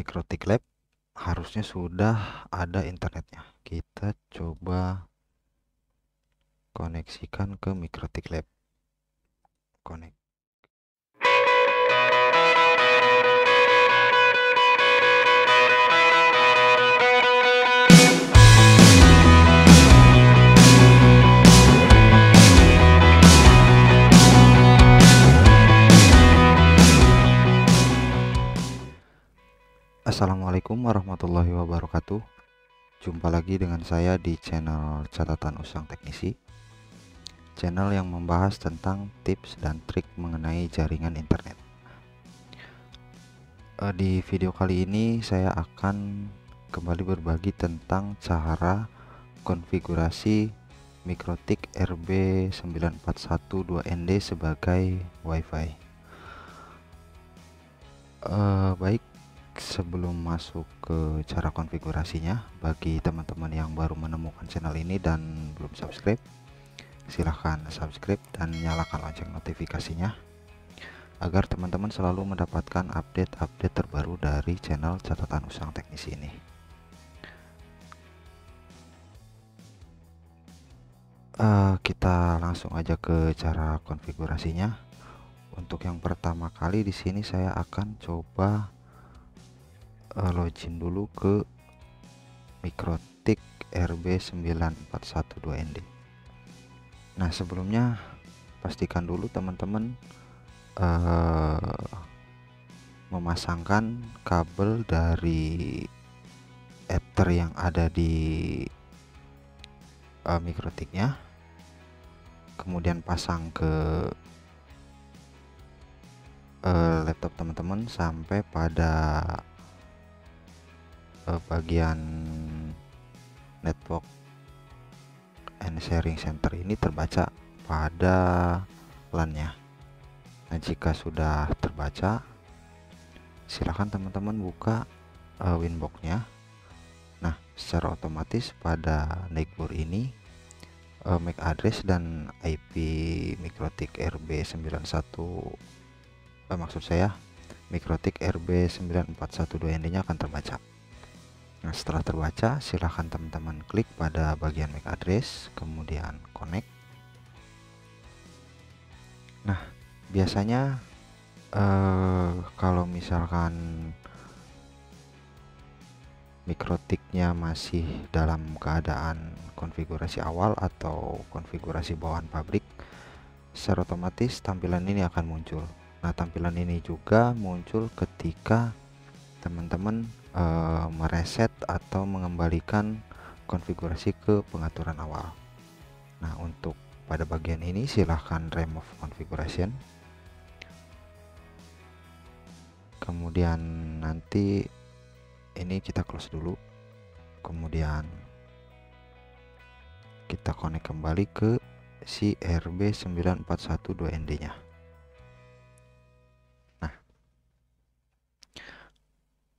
Mikrotik Lab harusnya sudah ada internetnya. Kita coba koneksikan ke Mikrotik Lab. Connect. Assalamualaikum warahmatullahi wabarakatuh. Jumpa lagi dengan saya di channel catatan usang teknisi. Channel yang membahas tentang tips dan trik mengenai jaringan internet. Eh, Di video kali ini saya akan kembali berbagi tentang cara konfigurasi Mikrotik RB9412ND sebagai WiFi. Uh, Baik sebelum masuk ke cara konfigurasinya bagi teman-teman yang baru menemukan channel ini dan belum subscribe silahkan subscribe dan nyalakan lonceng notifikasinya agar teman-teman selalu mendapatkan update-update terbaru dari channel catatan usang teknisi ini. Uh, kita langsung aja ke cara konfigurasinya. Untuk yang pertama kali di sini saya akan coba login dulu ke Mikrotik RB9412ND nah sebelumnya pastikan dulu teman-teman uh, memasangkan kabel dari ether yang ada di uh, mikrotiknya. Kemudian pasang ke uh, laptop teman-teman sampai pada uh, bagian network and sharing center ini terbaca pada LAN-nya. Nah, jika sudah terbaca, silahkan teman-teman buka uh, winbox-nya. Nah, secara otomatis pada neighbor ini uh, MAC address dan IP Mikrotik RB91 uh, maksud saya Mikrotik RB9412ND-nya akan terbaca. Nah, setelah terbaca, silahkan teman-teman klik pada bagian MAC address, kemudian connect. Nah, biasanya eh, kalau misalkan mikrotiknya masih dalam keadaan konfigurasi awal atau konfigurasi bawaan pabrik, secara otomatis tampilan ini akan muncul. Nah, tampilan ini juga muncul ketika teman-teman uh, mereset atau mengembalikan konfigurasi ke pengaturan awal. Nah, untuk pada bagian ini silahkan remove configuration. Kemudian nanti ini kita close dulu. Kemudian kita connect kembali ke si RB9412ND-nya. Nah,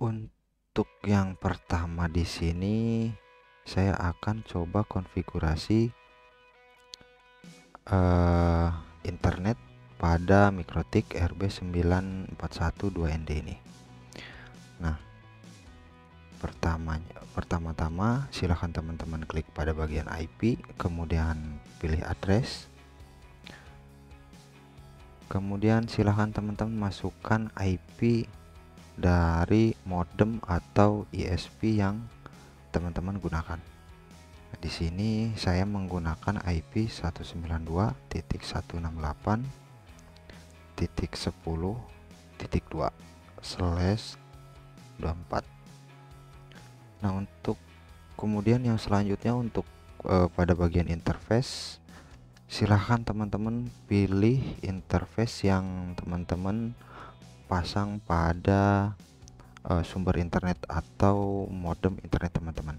untuk untuk yang pertama di sini saya akan coba konfigurasi uh, internet pada Mikrotik RB9412ND ini. Nah, pertamanya pertama-tama silahkan teman-teman klik pada bagian IP, kemudian pilih address. Kemudian silahkan teman-teman masukkan IP dari modem atau ISP yang teman-teman gunakan. Di sini saya menggunakan IP 192.168.10.2 slash 24. Nah untuk kemudian yang selanjutnya untuk uh, pada bagian interface silahkan teman-teman pilih interface yang teman-teman pasang pada uh, sumber internet atau modem internet teman-teman.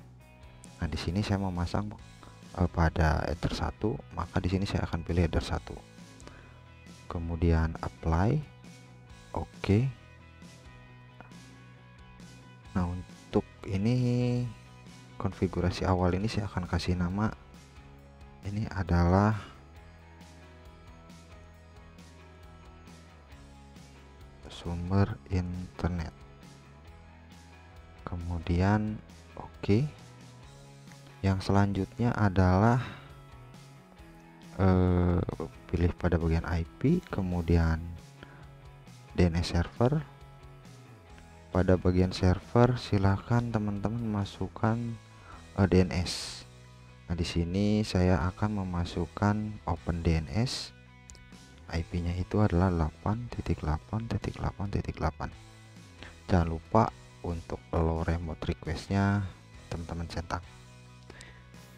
Nah, di sini saya memasang uh, pada header 1, maka di sini saya akan pilih header 1. Kemudian apply. Oke. Okay. Nah, untuk ini konfigurasi awal ini saya akan kasih nama ini adalah sumber internet. Kemudian oke. Okay. yang selanjutnya adalah uh, pilih pada bagian IP kemudian DNS server. Pada bagian server silahkan teman-teman masukkan eh, DNS nah di sini saya akan memasukkan Open DNS IP-nya itu adalah 8.8.8.8 jangan lupa untuk low remote requestnya teman-teman cetak.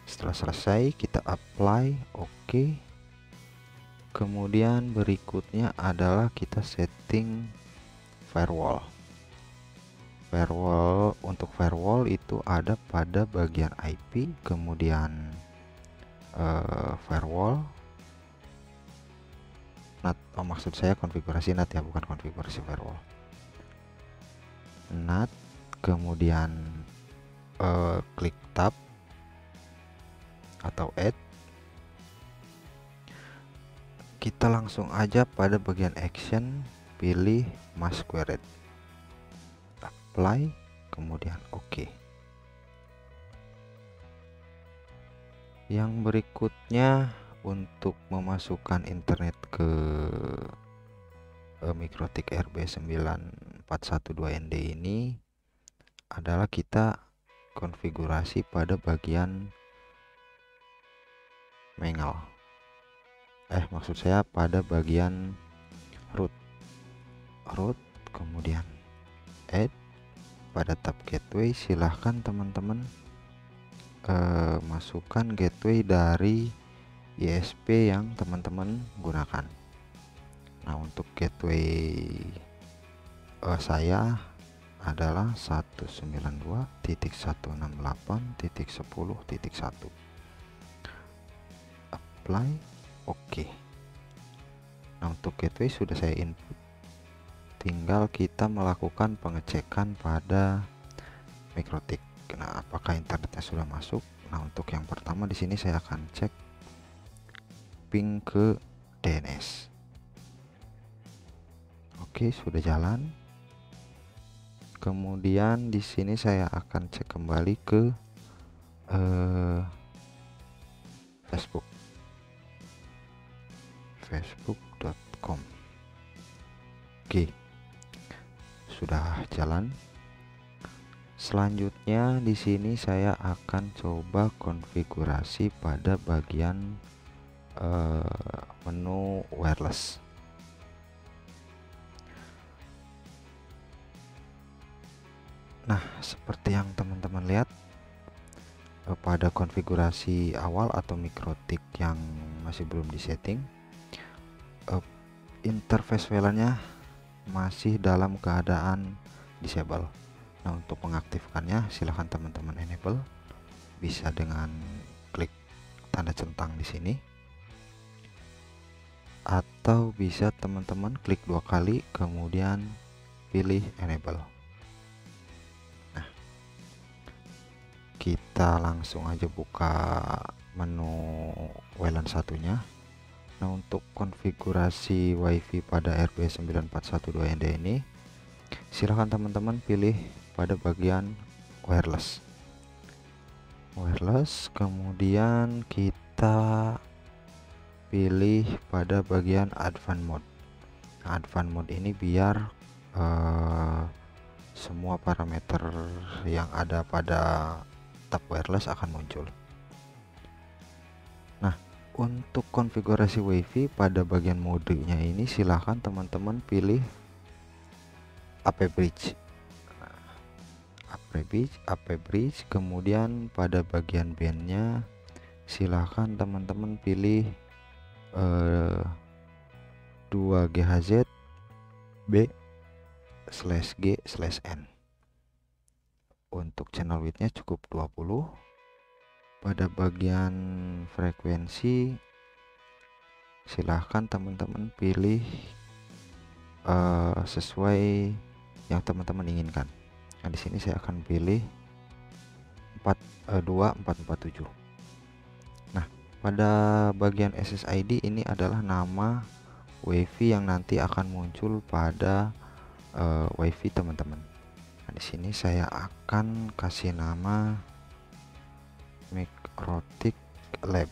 Setelah selesai kita apply oke. Okay. kemudian berikutnya adalah kita setting firewall. Firewall untuk firewall itu ada pada bagian IP kemudian uh, firewall NAT oh maksud saya konfigurasi NAT ya bukan konfigurasi firewall. NAT kemudian uh, klik tab atau add. Kita langsung aja pada bagian action pilih masquerade. Apply kemudian okay. yang berikutnya untuk memasukkan internet ke uh, Mikrotik RB9412ND ini adalah kita konfigurasi pada bagian mengal eh maksud saya pada bagian root. Root kemudian add pada tab gateway. Silahkan teman-teman uh, masukkan gateway dari ISP yang teman-teman gunakan. Nah untuk gateway uh, saya adalah 192.168.10.1 apply oke. Okay. nah untuk gateway sudah saya input. Tinggal kita melakukan pengecekan pada mikrotik. Nah apakah internetnya sudah masuk? Nah untuk yang pertama di sini saya akan cek ping ke DNS oke sudah jalan. Kemudian di sini saya akan cek kembali ke uh, Facebook. Facebook.com oke sudah jalan. Selanjutnya di sini saya akan coba konfigurasi pada bagian uh, menu wireless. Nah seperti yang teman-teman lihat uh, pada konfigurasi awal atau mikrotik yang masih belum disetting uh, interface VLAN masih dalam keadaan disable. Nah untuk mengaktifkannya silahkan teman-teman enable. Bisa dengan klik tanda centang di sini atau bisa teman-teman klik dua kali kemudian pilih enable. Nah kita langsung aja buka menu WLAN satunya. Nah untuk konfigurasi WiFi pada RB9412ND ini silahkan teman-teman pilih pada bagian wireless. Wireless kemudian kita pilih pada bagian advanced mode. Nah, advanced mode ini biar uh, semua parameter yang ada pada tab wireless akan muncul. Untuk konfigurasi WiFi pada bagian modenya ini silahkan teman-teman pilih AP bridge. AP bridge AP bridge kemudian pada bagian bandnya silahkan teman-teman pilih uh, 2 GHz B slash G slash N. Untuk channel widthnya cukup 20 pada bagian frekuensi silahkan teman-teman pilih uh, sesuai yang teman-teman inginkan. Nah di sini saya akan pilih 4 uh, 2447 nah pada bagian SSID ini adalah nama WiFi yang nanti akan muncul pada uh, WiFi teman-teman. Nah di sini saya akan kasih nama Mikrotik Lab.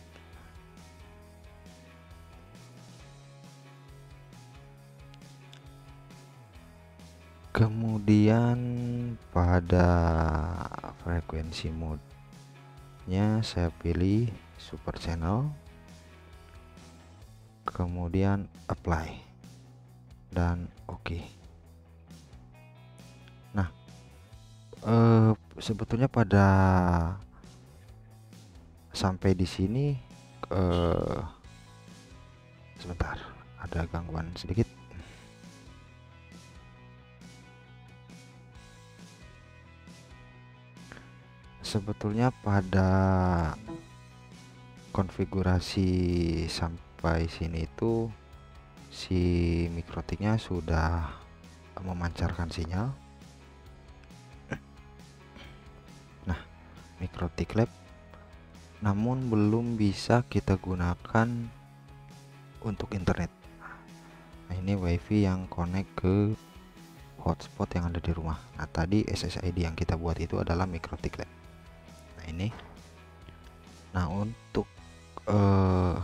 Kemudian pada frekuensi mode nya saya pilih super channel. Kemudian apply. Dan oke. Okay. nah eh, sebetulnya pada sampai di sini eh, sebentar ada gangguan sedikit. Sebetulnya pada konfigurasi sampai sini itu si mikrotiknya sudah memancarkan sinyal. Nah mikrotik lab namun belum bisa kita gunakan untuk internet. Nah ini wifi yang connect ke hotspot yang ada di rumah. Nah tadi SSID yang kita buat itu adalah mikrotik lab. Ini. Nah untuk uh,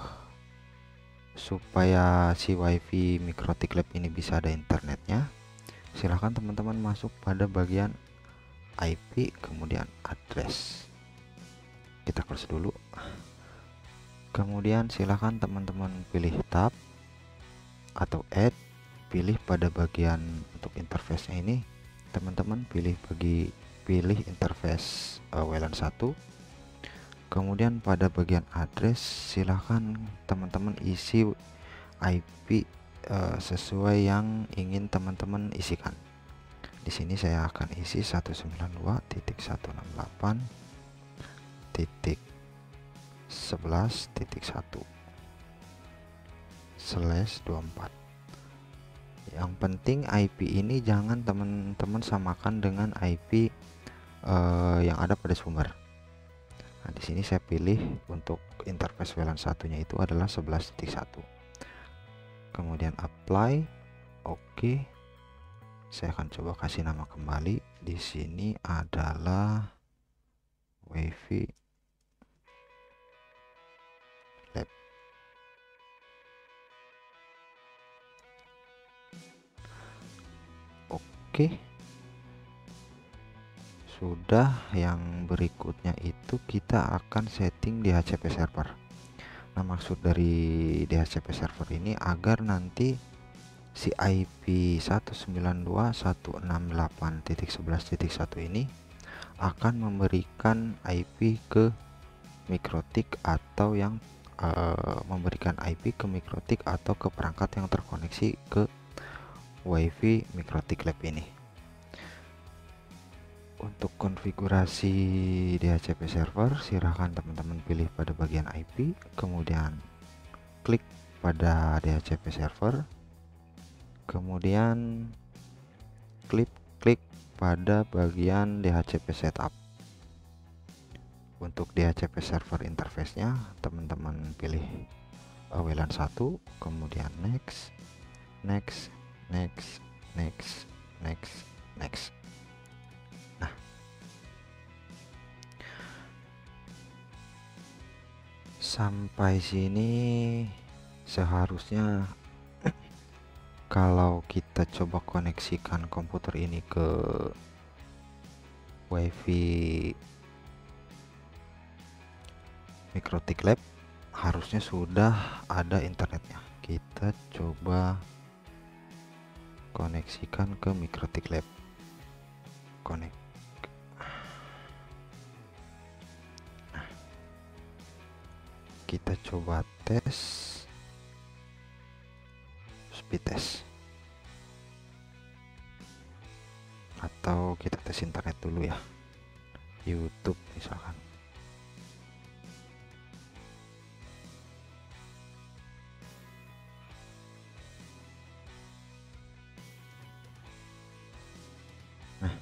supaya si wifi mikrotik lab ini bisa ada internetnya silahkan teman-teman masuk pada bagian IP kemudian address. Kita close dulu. Kemudian silahkan teman-teman pilih tab atau add pilih pada bagian untuk interface ini. Teman-teman pilih bagi pilih interface uh, WLAN 1 kemudian pada bagian address silahkan teman-teman isi IP uh, sesuai yang ingin teman-teman isikan. Di sini saya akan isi 192.168 titik 11 titik 1 slash 24 yang penting IP ini jangan teman-teman samakan dengan IP uh, yang ada pada sumber nah di sini saya pilih untuk interface VLAN satunya itu adalah 11.1 kemudian apply oke. Saya akan coba kasih nama kembali. Di sini adalah wifi lab. Oke sudah yang berikutnya itu kita akan setting DHCP server. Nah maksud dari DHCP server ini agar nanti si IP 192.168.11.1 ini akan memberikan IP ke mikrotik atau yang uh, memberikan IP ke mikrotik atau ke perangkat yang terkoneksi ke WiFi mikrotik lab ini untuk konfigurasi DHCP server silahkan teman-teman pilih pada bagian IP kemudian klik pada DHCP server kemudian klik klik pada bagian DHCP setup. Untuk DHCP server interface nya teman-teman pilih WLAN 1 kemudian next next next next next next sampai sini seharusnya kalau kita coba koneksikan komputer ini ke wifi mikrotik lab harusnya sudah ada internetnya. Kita coba koneksikan ke mikrotik lab. Connect kita coba tes. Speed test. Atau kita tes internet dulu ya. YouTube misalkan. Nah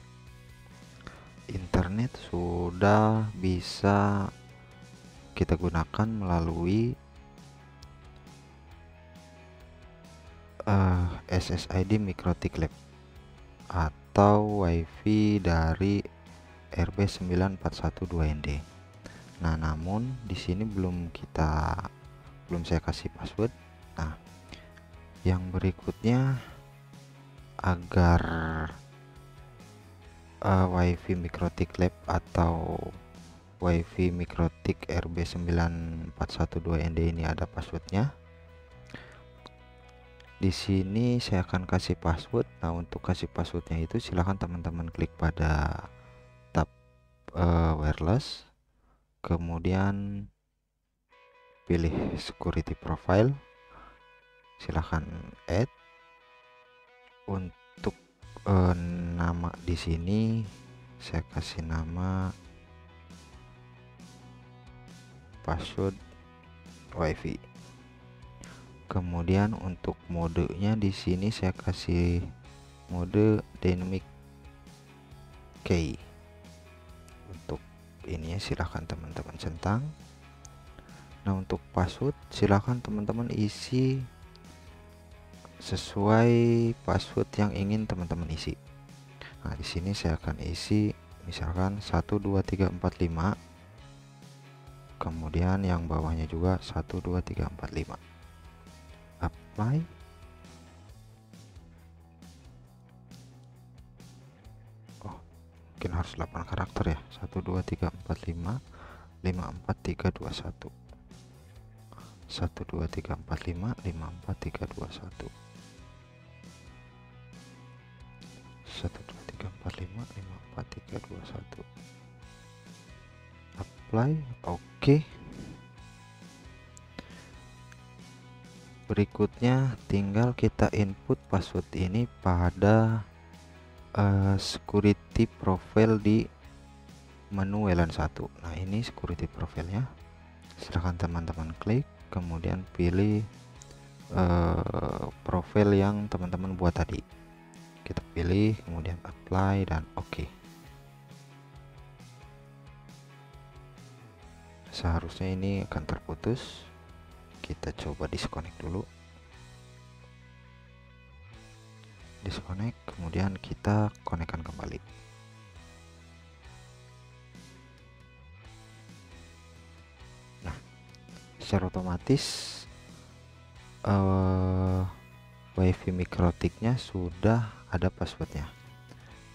internet sudah bisa kita gunakan melalui eh, uh, SSID Mikrotik Lab atau WiFi dari RB9412ND. Nah, namun di sini belum kita belum saya kasih password. Nah, yang berikutnya agar uh, WiFi Mikrotik Lab atau wifi mikrotik rb9412nd ini ada passwordnya. Di sini saya akan kasih password. Nah untuk kasih passwordnya itu silahkan teman-teman klik pada tab uh, wireless. Kemudian pilih security profile. Silahkan add. Untuk uh, nama di sini saya kasih nama password wifi. Kemudian untuk modenya di sini saya kasih mode dynamic key. Untuk ini silahkan teman-teman centang. Nah untuk password silahkan teman-teman isi sesuai password yang ingin teman-teman isi. Nah, di sini saya akan isi misalkan 12345 kemudian yang bawahnya juga 1 2 3 4 5 apply. Oh mungkin harus 8 karakter ya. 1 2 3 4 5 5 4 3 2 1 1 2 3 4 5 5 4 3 2 1 1 2 3 4 5 5 4 3 2 1 apply. Oke. okay berikutnya tinggal kita input password ini pada uh, security profile di menu WLAN 1 nah ini security profilnya silahkan teman-teman klik kemudian pilih uh, profil yang teman-teman buat tadi. Kita pilih kemudian apply dan oke. okay. Seharusnya ini akan terputus. Kita coba disconnect dulu. Disconnect kemudian kita konekkan kembali. Nah secara otomatis uh, wifi mikrotiknya sudah ada passwordnya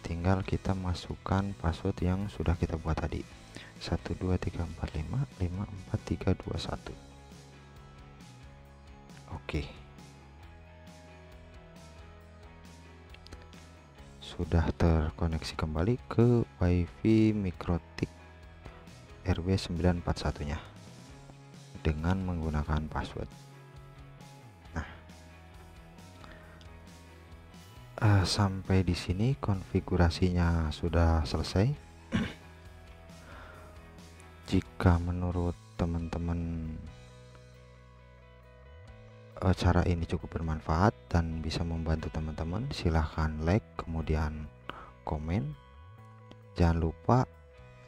tinggal kita masukkan password yang sudah kita buat tadi. 123455431 oke. Sudah terkoneksi kembali ke wifi mikrotik RW941 nya dengan menggunakan password uh, sampai di sini konfigurasinya sudah selesai. Jika menurut teman-teman uh, cara ini cukup bermanfaat dan bisa membantu teman-teman silahkan like kemudian komen. Jangan lupa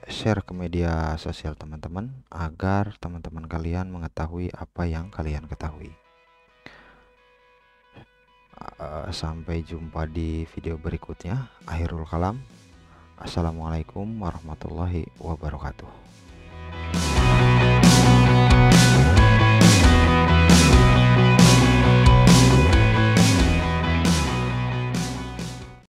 share ke media sosial teman-teman agar teman-teman kalian mengetahui apa yang kalian ketahui uh, sampai jumpa di video berikutnya. Akhirul kalam. Assalamualaikum warahmatullahi wabarakatuh